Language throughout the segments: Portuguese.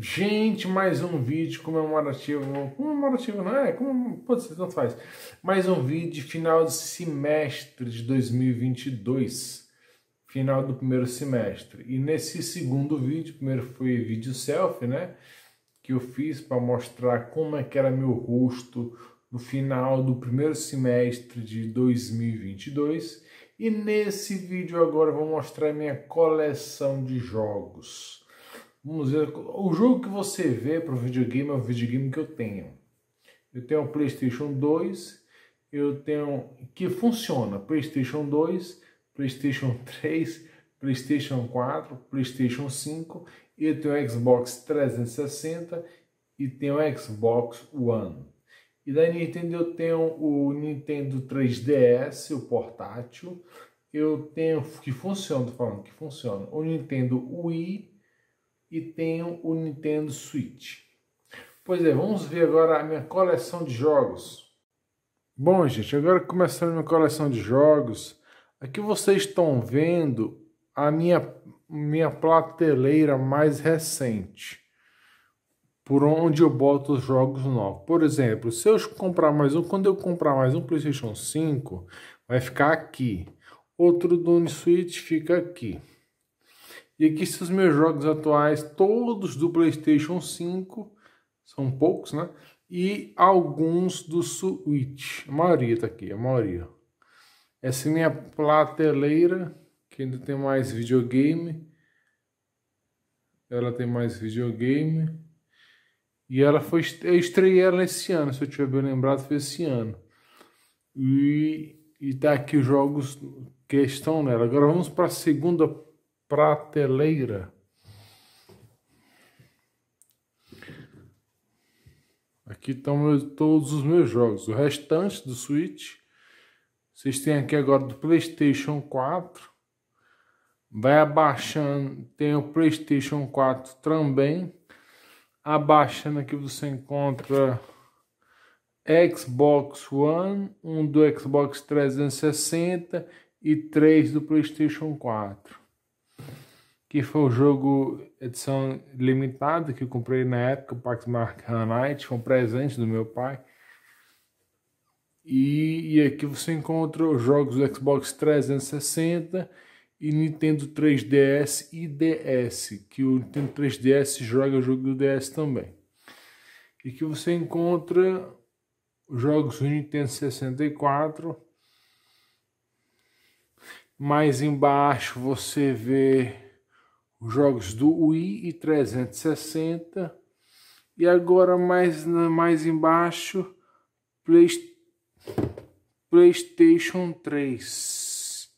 Gente, mais um vídeo comemorativo, comemorativo não é, como pode ser, tanto faz. Mais um vídeo de final de semestre de 2022, final do primeiro semestre. E nesse segundo vídeo, primeiro foi vídeo selfie, né, que eu fiz para mostrar como é que era meu rosto no final do primeiro semestre de 2022. E nesse vídeo agora eu vou mostrar minha coleção de jogos Vamos ver. O jogo que você vê para o videogame é o videogame que eu tenho. Eu tenho o PlayStation 2, eu tenho que funciona PlayStation 2, PlayStation 3, PlayStation 4, PlayStation 5, e eu tenho o Xbox 360 e tenho o Xbox One. E da Nintendo eu tenho o Nintendo 3DS, o portátil. Eu tenho que funciona, tô falando que funciona. O Nintendo Wii e tenho o Nintendo Switch. Pois é, vamos ver agora a minha coleção de jogos. Bom, gente, agora começando a minha coleção de jogos, aqui vocês estão vendo a minha, minha prateleira mais recente, por onde eu boto os jogos novos. Por exemplo, se eu comprar mais um, quando eu comprar mais um PlayStation 5, vai ficar aqui. Outro do Switch fica aqui. E aqui os meus jogos atuais, todos do PlayStation 5, são poucos, né? E alguns do Switch. A maioria tá aqui, a maioria. Essa é minha prateleira, que ainda tem mais videogame. Ela tem mais videogame. E ela foi. Eu estreiei ela esse ano, se eu tiver bem lembrado, foi esse ano. E, e tá aqui os jogos que estão nela. Agora vamos para a segunda prateleira. Aqui estão meus, todos os meus jogos. O restante do Switch. Vocês têm aqui agora do PlayStation 4. Vai abaixando. Tem o PlayStation 4 também. Abaixando aqui você encontra Xbox One, um do Xbox 360 e três do PlayStation 4 que foi o jogo edição limitada que eu comprei na época, o Pax Night, foi um presente do meu pai. E, e aqui você encontra os jogos do Xbox 360 e Nintendo 3DS e DS, que o Nintendo 3DS joga o jogo do DS também. E que você encontra os jogos do Nintendo 64. Mais embaixo você vê jogos do Wii e 360 e agora mais mais embaixo Play, PlayStation 3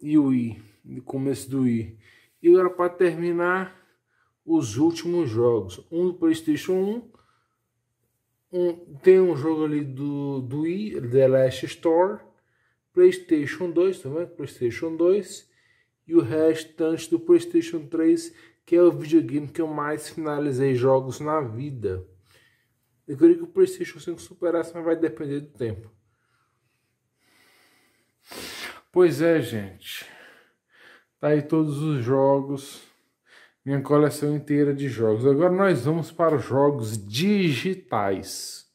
e Wii, no começo do Wii. E agora para terminar os últimos jogos, um do PlayStation 1, um, tem um jogo ali do, do Wii, The Last Store, PlayStation 2 também, PlayStation 2 e o restante do PlayStation 3, que é o videogame que eu mais finalizei jogos na vida. Eu queria que o PlayStation 5 superasse, mas vai depender do tempo. Pois é, gente. Tá aí todos os jogos. Minha coleção inteira de jogos. Agora nós vamos para os jogos digitais.